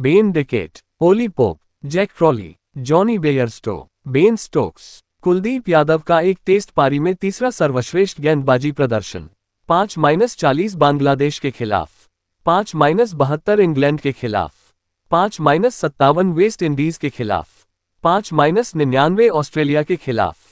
Ben Duckett Ollie Pope Zak Crawley Jonny Bairstow Ben Stokes Kuldeep Yadav का एक test पारी में तीसरा सर्वश्रेष्ठ गेंदबाजी प्रदर्शन। पाँच माइनस चालीस बांग्लादेश के खिलाफ। पाँच माइनस बहत्तर इंग्लैंड के खिलाफ। पाँच माइनस सत्तावन वेस्ट इंडीज के खिलाफ। पाँच माइनस निन्यानवे ऑस्ट्रेलिया के खिलाफ।